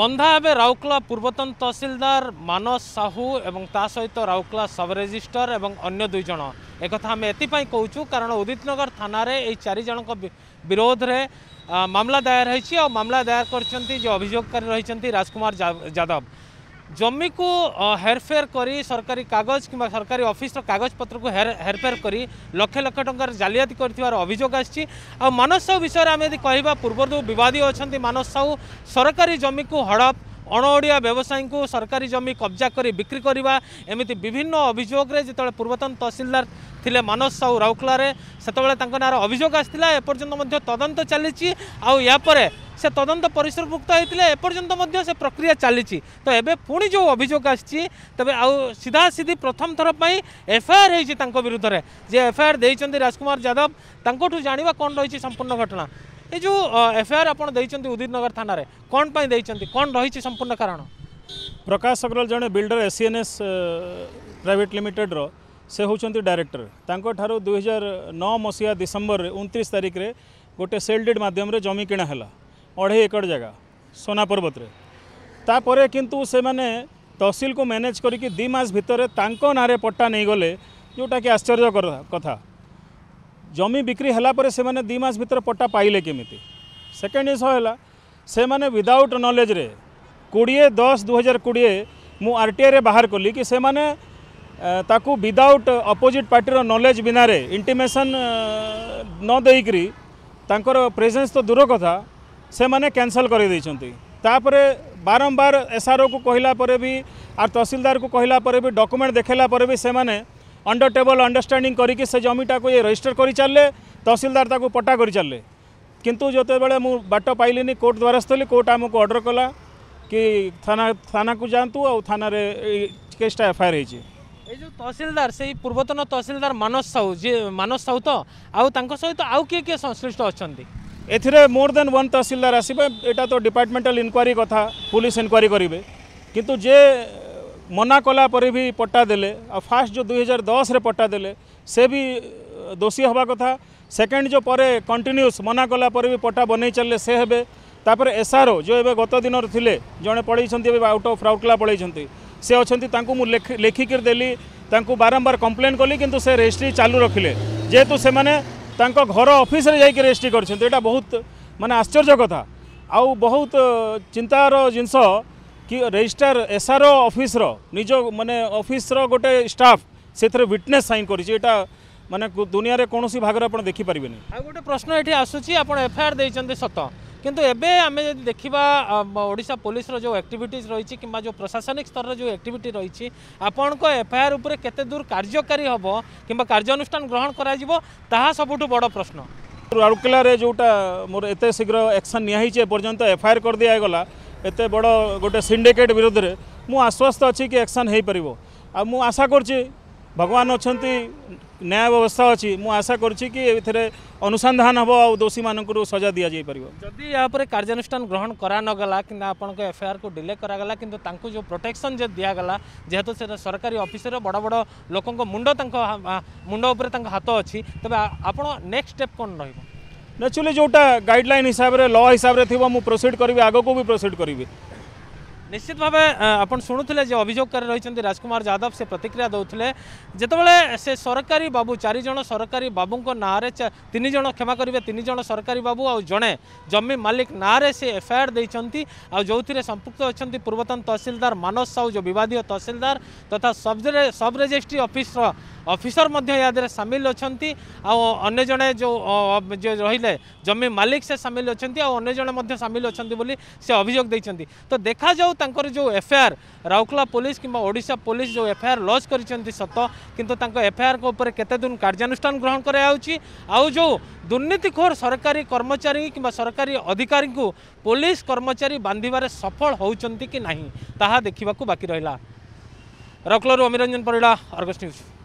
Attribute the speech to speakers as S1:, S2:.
S1: বন্ধা হবে রাউরকেলা পূর্বতন তহসিলদার মানস সাহু এবং তা সহিত রাউরকেলা সব রেজিষ্টর এবং অন্য দুইজন একথা আমি এথিপাই কৌছু কারণ উদিতনগর থানার এই চারিজণ বিরোধে মামলা দায়ের হয়েছে আর মামলা দায়ের করছেন যে অভিযোগকারী রয়েছেন রাজকুমার যাদব জমিকু হেরফের করে সরকারি কাগজ কিংবা সরকারি অফিসর কাগজপত্রক হেরফের করে লক্ষ লক্ষ টঙ্কার জালিয়াতি করে অভিযোগ আসছে আনস সাউ বিষয়ে আমি যদি কহা পূর্বর বিবাদী অনেক মানস সাউ সরকারি জমিকু হড়প অণওড়িয়া ব্যবসায়ীকে সরকারি জমি কব্জা করে বিক্রি করা এমিতি বিভিন্ন অভিযোগে যেত পূর্বতন তহসিলদার ଥିଲେ ମାନସ ସାହୁ ରାଉରକେଲାରେ ସେତେବେଳେ ତାଙ୍କ ନାଁର ଅଭିଯୋଗ ଆସିଥିଲା ଏପର୍ଯ୍ୟନ୍ତ ମଧ୍ୟ ତଦନ୍ତ ଚାଲିଛି ଆଉ ଏହାପରେ ସେ ତଦନ୍ତ ପରିସରଭୁକ୍ତ ହୋଇଥିଲେ ଏପର୍ଯ୍ୟନ୍ତ ମଧ୍ୟ ସେ ପ୍ରକ୍ରିୟା ଚାଲିଛି ତ ଏବେ ପୁଣି ଯେଉଁ ଅଭିଯୋଗ ଆସିଛି ତେବେ ଆଉ ସିଧାସିଧି ପ୍ରଥମ ଥର ପାଇଁ ଏଫଆଇଆର୍ ହୋଇଛି ତାଙ୍କ ବିରୁଦ୍ଧରେ ଯେ ଏଫଆଇଆର୍ ଦେଇଛନ୍ତି ରାଜକୁମାର ଯାଦବ ତାଙ୍କଠୁ ଜାଣିବା କ'ଣ ରହିଛି ସମ୍ପୂର୍ଣ୍ଣ ଘଟଣା ଏ ଯେଉଁ ଏଫଆଇଆର୍ ଆପଣ ଦେଇଛନ୍ତି ଉଦିତନଗର ଥାନାରେ କ'ଣ ପାଇଁ ଦେଇଛନ୍ତି କ'ଣ ରହିଛି ସମ୍ପୂର୍ଣ୍ଣ କାରଣ
S2: ପ୍ରକାଶ ଅଗ୍ରୱାଲ ଜଣେ ବିଲ୍ଡର ଏସ୍ ପ୍ରାଇଭେଟ୍ ଲିମିଟେଡ଼୍ର ସେ ହେଉଛନ୍ତି ଡାଇରେକ୍ଟର ତାଙ୍କଠାରୁ ଦୁଇହଜାର ନଅ ମସିହା ଡିସେମ୍ବରରେ ଅଣତିରିଶ ତାରିଖରେ ଗୋଟେ ସେଲ୍ ଡିଡ୍ ମାଧ୍ୟମରେ ଜମି କିଣା ହେଲା ଅଢ଼େଇ ଏକର ଜାଗା সোনা পর্বতরে তাপরে কিন্তু সেমানে তহসিলকু ম্যানেজ করিকি দুই মাস ভিতরে তাঙ্ক নাঁরে পট্টা নেইগলে যেটা কি আশ্চর্য কথা জমি বিক্রি হেলা পরে সেমানে দুই মাস ভিতরে পট্টা পাইলে কেমিতি সেকেন্ড জিনিস হেলা সেমানে উইদাউট নলেজরে কোড়িয়ে দশ দুই হাজার কোড়িয়ে মু আরটিআইরে বাহার কলি কি সেমানে ତାକୁ ବିଦାଉଟ୍ ଅପୋଜିଟ୍ ପାର୍ଟିର ନଲେଜ୍ ବିନାରେ ଇଣ୍ଟିମେସନ୍ ନ ଦେଇକରି ତାଙ୍କର ପ୍ରେଜେନ୍ସ ତ ଦୂର କଥା ସେମାନେ କ୍ୟାନସଲ୍ କରିଦେଇଛନ୍ତି ତାପରେ ବାରମ୍ବାର ଏସ୍ଆର୍ଓକୁ କହିଲା ପରେ ବି ଆଉ ତହସିଲଦାରକୁ କହିଲା ପରେ ବି ଡକୁମେଣ୍ଟ ଦେଖାଇଲା ପରେ ବି ସେମାନେ ଅଣ୍ଡର ଟେବଲ୍ ଅଣ୍ଡରଷ୍ଟାଣ୍ଡିଂ କରିକି ସେ ଜମିଟାକୁ ଇଏ ରେଜିଷ୍ଟର କରିଚାଲିଲେ ତହସିଲଦାର ତାକୁ ପଟ୍ଟା କରିଚାଲିଲେ କିନ୍ତୁ ଯେତେବେଳେ ମୁଁ ବାଟ ପାଇଲିନି କୋର୍ଟ ଦ୍ୱାରସ୍ଥ ହେଲି କୋର୍ଟ ଆମକୁ ଅର୍ଡ଼ର କଲା କି ଥାନା ଥାନାକୁ ଯାଆନ୍ତୁ ଆଉ ଥାନାରେ କେସ୍ଟା ଏଫଆଇଆର୍ ହେଇଛି
S1: এই ଯେଉଁ ତହସିଲଦାର ସେଇ ପୂର୍ବତନ ତହସିଲଦାର ମାନସ ସାହୁ ଯିଏ ମାନସ ସାହୁ ତ ଆଉ ତାଙ୍କ ସହିତ ଆଉ କିଏ କିଏ ସଂଶ୍ଳିଷ୍ଟ ଅଛନ୍ତି
S2: ଏଥିରେ ମୋର ଦେନ୍ ୱାନ୍ ତହସିଲଦାର ଆସିବେ ଏଇଟା ତ ଡିପାର୍ଟମେଣ୍ଟାଲ ଇନକ୍ୱାରି କଥା ପୋଲିସ ଇନକ୍ୱାରି କରିବେ କିନ୍ତୁ ଯିଏ ମନା କଲା ପରେ ବି ପଟ୍ଟା ଦେଲେ ଆଉ ଫାଷ୍ଟ ଯେଉଁ ଦୁଇ ହଜାର ଦଶରେ ପଟ୍ଟା ଦେଲେ ସେ ବି ଦୋଷୀ ହେବା କଥା ସେକେଣ୍ଡ ଯେଉଁ ପରେ କଣ୍ଟିନ୍ୟୁସ୍ ମନା କଲା ପରେ ବି ପଟ୍ଟା ବନେଇ ଚାଲିଲେ ସେ ହେବେ ତାପରେ ଏସ୍ଆର୍ଓ ଯେଉଁ ଏବେ ଗତ ଦିନରେ ଥିଲେ ଜଣେ ପଳେଇଛନ୍ତି ଏବେ ଆଉଟ୍ ଅଫ୍ ରାଉରକେଲା ପଳେଇଛନ୍ତି ସେ ଅଛନ୍ତି ତାଙ୍କୁ ମୁଁ ଲେଖିକିରି ଦେଲି ତାଙ୍କୁ ବାରମ୍ବାର କମ୍ପ୍ଲେନ୍ କଲି କିନ୍ତୁ ସେ ରେଜିଷ୍ଟ୍ରି ଚାଲୁ ରଖିଲେ ଯେହେତୁ ସେମାନେ ତାଙ୍କ ଘର ଅଫିସରେ ଯାଇକି ରେଜିଷ୍ଟ୍ରି କରିଛନ୍ତି ଏଇଟା ବହୁତ ମାନେ ଆଶ୍ଚର୍ଯ୍ୟ କଥା ଆଉ ବହୁତ ଚିନ୍ତାର ଜିନିଷ କି ରେଜିଷ୍ଟ୍ରାର ଏସ୍ଆର୍ଓ ଅଫିସର ନିଜ ମାନେ ଅଫିସର ଗୋଟେ ଷ୍ଟାଫ୍ ସେଥିରେ ୱିଟନେସ୍ ସାଇନ୍ କରିଛି ଏଇଟା ମାନେ ଦୁନିଆରେ କୌଣସି ଭାଗରେ ଆପଣ ଦେଖିପାରିବେନି
S1: ଆଉ ଗୋଟେ ପ୍ରଶ୍ନ ଏଠି ଆସୁଛି ଆପଣ ଏଫଆଇଆର୍ ଦେଇଛନ୍ତି ସତ কিন্তু এবে আমি যদি দেখা ওড়শা পুলিশর যে আক্টিভিটিজ রয়েছে কিংবা যে প্রশাসনিক স্তরের যে আক্টিভিটি রয়েছে আপনার এফআইআর উপরে কেতে
S2: দূর কার্যকারী হব কিংবা কার্যানুষ্ঠান গ্রহণ করা তাহা সবুঠু বড় প্রশ্ন রাউরকেলার যেটা মোর এত শীঘ্র একশন নিয়া হয়েছে এপর্যন্ত এফআইআর করে দিয়ে গলা এত বড় গোটে সিন্ডিকেট বিরুদ্ধে মু আশ্বস্ত অছি একশন হয়ে পার আশা করছি भगवान अच्छा न्याय व्यवस्था
S1: अच्छी मुशा आशा करुच्चे अनुसंधान हम आ दोषी मानू सजा दि जापर जदि यहाँ कार्यानुषान ग्रहण करानगला कि आपण एफआईआर को डिले कराला कि जो प्रोटेक्शन जो दिगला जेहेतु तो सरकारी अफिसर बड़ बड़ लोक मुंड मुंड हाथ अच्छी तेज
S2: आप स्टेप कौन रही रचुअली जोटा गाइडलैन हिसाब से ल हिसाब से थी मुझे
S1: प्रोसीड करी आग भी प्रोसीड करी নিশ্চিত ভাবে আপনার শুণুলে যে অভিযোগ রয়েছেন রাজকুমার যাদব সে প্রতিক্রিয়া দেলে যেতবে সে সরকারি বাবু চারিজন সরকারি বাবুঙ্ নাঁরে তিনজন ক্ষমা করবে তিনজন সরকারি বাবু আনে জমি মালিক নাঁরে সে এফআইআর দিয়েছেন আউথে সম্পৃক্ত অনেক পূর্বতন তহসিলদার মানস সাউ যে বিবাদীয় তহসিলদার তথা সব সব রেজিষ্ট্রি অফিসর ଅଫିସର ମଧ୍ୟ ଏହା ଦେହରେ ସାମିଲ ଅଛନ୍ତି ଆଉ ଅନ୍ୟ ଜଣେ ଯେଉଁ ଯେଉଁ ରହିଲେ ଜମି ମାଲିକ ସେ ସାମିଲ ଅଛନ୍ତି ଆଉ ଅନ୍ୟ ଜଣେ ମଧ୍ୟ ସାମିଲ ଅଛନ୍ତି ବୋଲି ସେ ଅଭିଯୋଗ ଦେଇଛନ୍ତି ତ ଦେଖାଯାଉ ତାଙ୍କର ଯେଉଁ ଏଫଆଇଆର୍ ରାଉରକେଲା ପୋଲିସ କିମ୍ବା ଓଡ଼ିଶା ପୋଲିସ ଯେଉଁ ଏଫଆଇଆର୍ ଲଜ୍ କରିଛନ୍ତି ସତ କିନ୍ତୁ ତାଙ୍କ ଏଫଆଇଆର୍ଙ୍କ ଉପରେ କେତେ ଦିନ କାର୍ଯ୍ୟାନୁଷ୍ଠାନ ଗ୍ରହଣ କରାଯାଉଛି ଆଉ ଯେଉଁ ଦୁର୍ନୀତିଖୋର ସରକାରୀ କର୍ମଚାରୀ କିମ୍ବା ସରକାରୀ ଅଧିକାରୀଙ୍କୁ ପୋଲିସ କର୍ମଚାରୀ ବାନ୍ଧିବାରେ ସଫଳ ହେଉଛନ୍ତି କି ନାହିଁ ତାହା ଦେଖିବାକୁ ବାକି ରହିଲା ରାଉରକେଲାରୁ ଅମିରଞ୍ଜନ ପରିଡ଼ା ଅର୍ଗସ୍ ନ୍ୟୁଜ୍